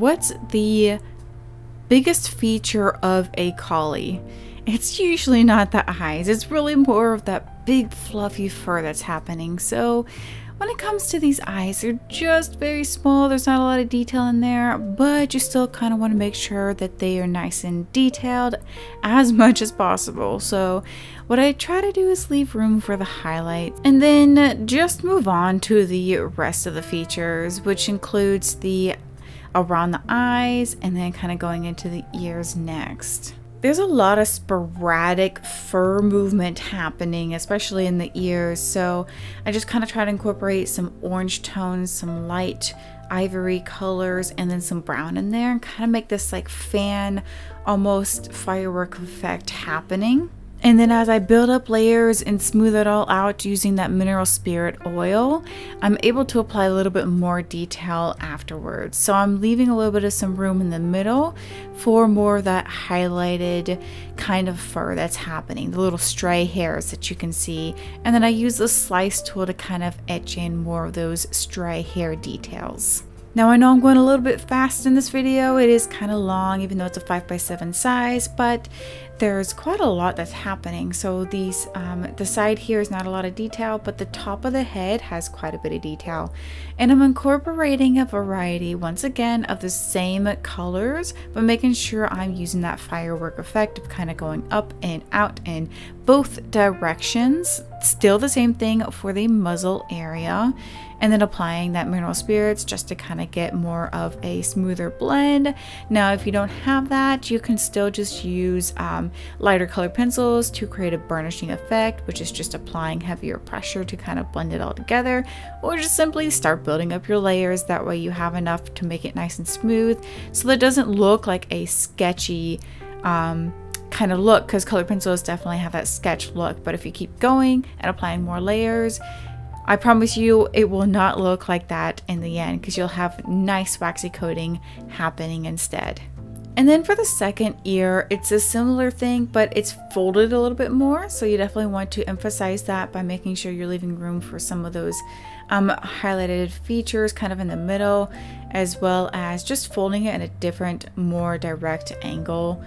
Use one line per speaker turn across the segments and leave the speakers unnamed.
what's the biggest feature of a collie? It's usually not the eyes, it's really more of that big fluffy fur that's happening. So when it comes to these eyes, they're just very small. There's not a lot of detail in there, but you still kind of want to make sure that they are nice and detailed as much as possible. So what I try to do is leave room for the highlights and then just move on to the rest of the features, which includes the around the eyes and then kind of going into the ears next. There's a lot of sporadic fur movement happening, especially in the ears. So I just kind of try to incorporate some orange tones, some light ivory colors, and then some brown in there and kind of make this like fan, almost firework effect happening. And then as I build up layers and smooth it all out using that mineral spirit oil, I'm able to apply a little bit more detail afterwards. So I'm leaving a little bit of some room in the middle for more of that highlighted kind of fur that's happening, the little stray hairs that you can see. And then I use the slice tool to kind of etch in more of those stray hair details. Now I know I'm going a little bit fast in this video, it is kind of long even though it's a 5x7 size, but there's quite a lot that's happening. So these, um, the side here is not a lot of detail, but the top of the head has quite a bit of detail. And I'm incorporating a variety, once again, of the same colors, but making sure I'm using that firework effect of kind of going up and out in both directions. Still the same thing for the muzzle area and then applying that mineral spirits just to kind of get more of a smoother blend. Now, if you don't have that, you can still just use um, lighter color pencils to create a burnishing effect, which is just applying heavier pressure to kind of blend it all together, or just simply start building up your layers. That way you have enough to make it nice and smooth so that it doesn't look like a sketchy um, kind of look because colored pencils definitely have that sketch look. But if you keep going and applying more layers, I promise you it will not look like that in the end because you'll have nice waxy coating happening instead. And then for the second ear, it's a similar thing, but it's folded a little bit more. So you definitely want to emphasize that by making sure you're leaving room for some of those um, highlighted features kind of in the middle, as well as just folding it in a different, more direct angle.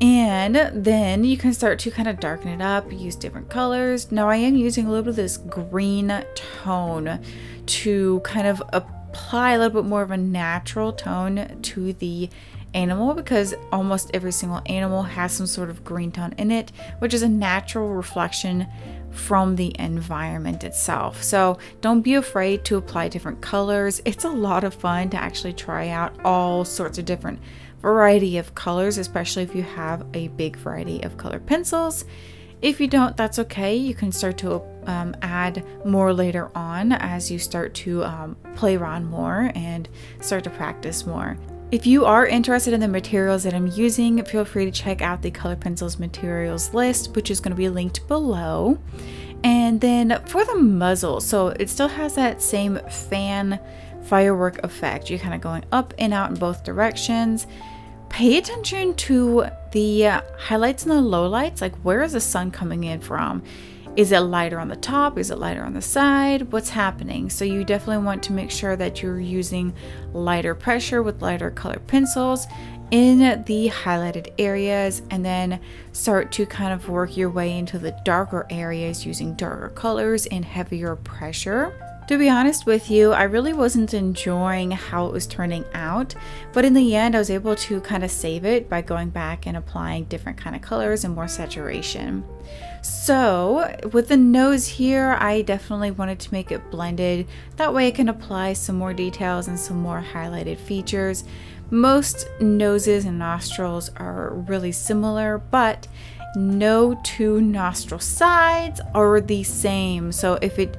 And then you can start to kind of darken it up, use different colors. Now I am using a little bit of this green tone to kind of apply a little bit more of a natural tone to the animal because almost every single animal has some sort of green tone in it, which is a natural reflection from the environment itself. So don't be afraid to apply different colors. It's a lot of fun to actually try out all sorts of different variety of colors, especially if you have a big variety of color pencils. If you don't, that's okay. You can start to um, add more later on as you start to um, play around more and start to practice more. If you are interested in the materials that I'm using, feel free to check out the Color Pencils materials list, which is going to be linked below. And then for the muzzle, so it still has that same fan firework effect. You're kind of going up and out in both directions pay attention to the highlights and the lowlights. Like, where is the sun coming in from? Is it lighter on the top? Is it lighter on the side? What's happening? So, you definitely want to make sure that you're using lighter pressure with lighter color pencils in the highlighted areas and then start to kind of work your way into the darker areas using darker colors and heavier pressure. To be honest with you, I really wasn't enjoying how it was turning out, but in the end I was able to kind of save it by going back and applying different kind of colors and more saturation. So with the nose here, I definitely wanted to make it blended. That way I can apply some more details and some more highlighted features. Most noses and nostrils are really similar, but no two nostril sides are the same. So if it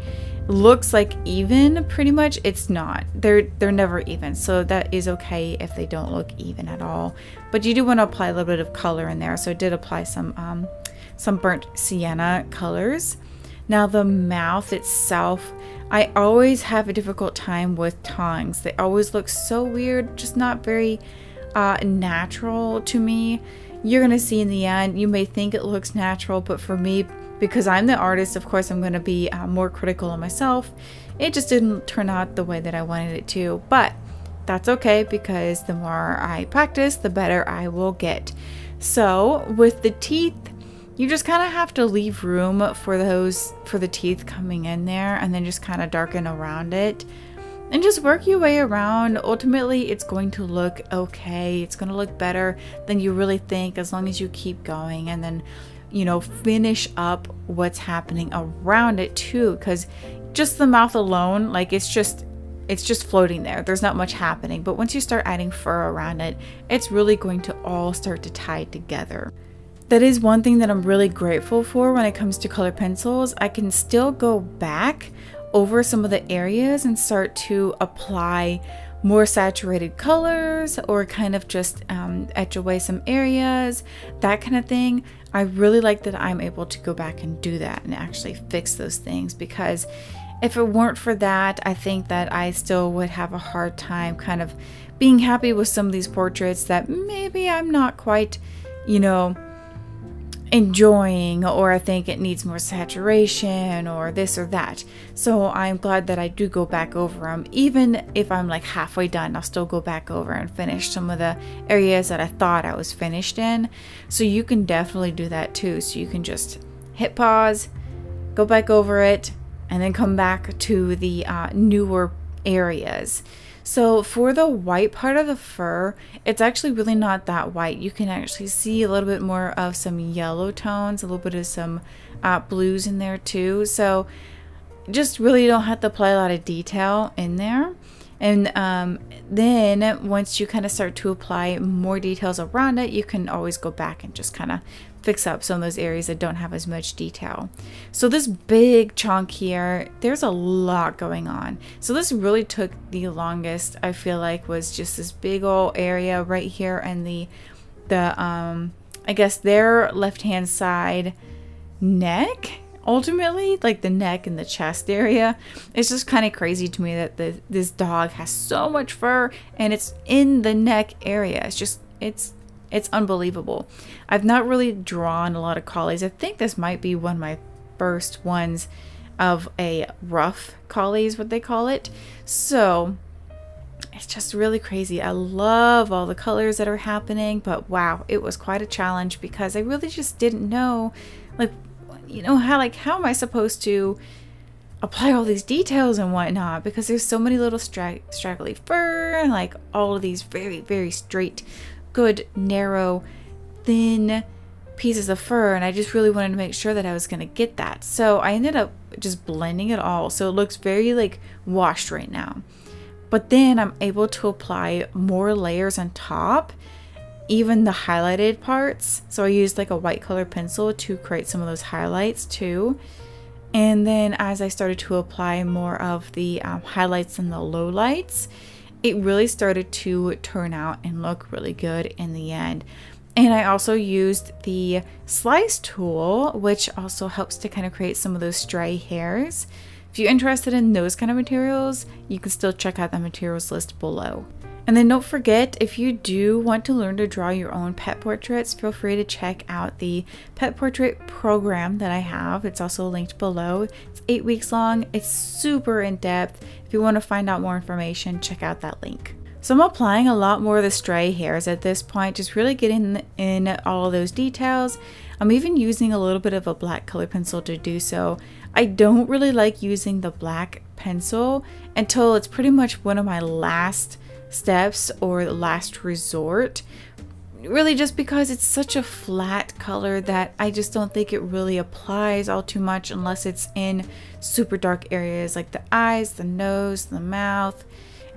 looks like even pretty much it's not. They're they're never even so that is okay if they don't look even at all. But you do want to apply a little bit of color in there so I did apply some um, some burnt sienna colors. Now the mouth itself I always have a difficult time with tongs they always look so weird just not very uh, natural to me. You're gonna see in the end you may think it looks natural but for me because I'm the artist, of course, I'm going to be uh, more critical of myself. It just didn't turn out the way that I wanted it to. But that's okay because the more I practice, the better I will get. So with the teeth, you just kind of have to leave room for those for the teeth coming in there and then just kind of darken around it and just work your way around ultimately it's going to look okay it's going to look better than you really think as long as you keep going and then you know finish up what's happening around it too because just the mouth alone like it's just it's just floating there. There's not much happening. But once you start adding fur around it it's really going to all start to tie together. That is one thing that I'm really grateful for when it comes to color pencils. I can still go back over some of the areas and start to apply more saturated colors or kind of just um, etch away some areas, that kind of thing. I really like that I'm able to go back and do that and actually fix those things because if it weren't for that, I think that I still would have a hard time kind of being happy with some of these portraits that maybe I'm not quite, you know, enjoying or I think it needs more saturation or this or that. So I'm glad that I do go back over them. Even if I'm like halfway done, I'll still go back over and finish some of the areas that I thought I was finished in. So you can definitely do that too. So you can just hit pause, go back over it, and then come back to the uh, newer areas. So for the white part of the fur, it's actually really not that white. You can actually see a little bit more of some yellow tones, a little bit of some uh, blues in there too. So just really don't have to apply a lot of detail in there. And um, then once you kind of start to apply more details around it, you can always go back and just kind of fix up some of those areas that don't have as much detail. So this big chunk here, there's a lot going on. So this really took the longest, I feel like, was just this big old area right here and the, the um, I guess their left-hand side neck ultimately like the neck and the chest area it's just kind of crazy to me that the, this dog has so much fur and it's in the neck area it's just it's it's unbelievable. I've not really drawn a lot of collies. I think this might be one of my first ones of a rough collie is what they call it. So it's just really crazy. I love all the colors that are happening, but wow, it was quite a challenge because I really just didn't know, like, you know, how, like, how am I supposed to apply all these details and whatnot because there's so many little stra straggly fur and like all of these very, very straight good, narrow, thin pieces of fur and I just really wanted to make sure that I was going to get that. So I ended up just blending it all so it looks very like washed right now. But then I'm able to apply more layers on top, even the highlighted parts. So I used like a white color pencil to create some of those highlights too. And then as I started to apply more of the um, highlights and the lowlights, it really started to turn out and look really good in the end. And I also used the slice tool, which also helps to kind of create some of those stray hairs. If you're interested in those kind of materials, you can still check out the materials list below. And then don't forget, if you do want to learn to draw your own pet portraits, feel free to check out the pet portrait program that I have. It's also linked below. It's eight weeks long. It's super in depth. If you want to find out more information, check out that link. So I'm applying a lot more of the stray hairs at this point, just really getting in all those details. I'm even using a little bit of a black color pencil to do so. I don't really like using the black pencil until it's pretty much one of my last steps or last resort really just because it's such a flat color that I just don't think it really applies all too much unless it's in super dark areas like the eyes, the nose, the mouth,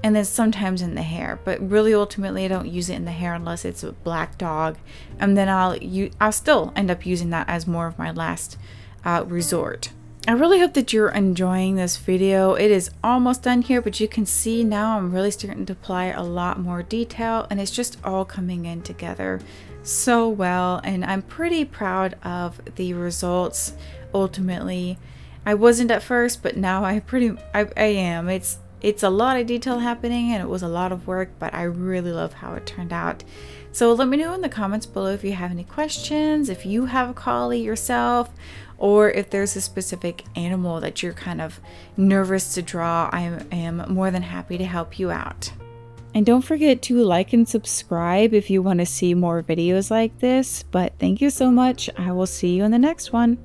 and then sometimes in the hair. But really ultimately I don't use it in the hair unless it's a black dog. And then I'll I'll still end up using that as more of my last uh, resort. I really hope that you're enjoying this video. It is almost done here, but you can see now I'm really starting to apply a lot more detail and it's just all coming in together so well. And I'm pretty proud of the results ultimately. I wasn't at first, but now I pretty, I, I am. It's, it's a lot of detail happening and it was a lot of work, but I really love how it turned out. So let me know in the comments below if you have any questions, if you have a collie yourself, or if there's a specific animal that you're kind of nervous to draw, I am more than happy to help you out. And don't forget to like and subscribe if you want to see more videos like this. But thank you so much. I will see you in the next one.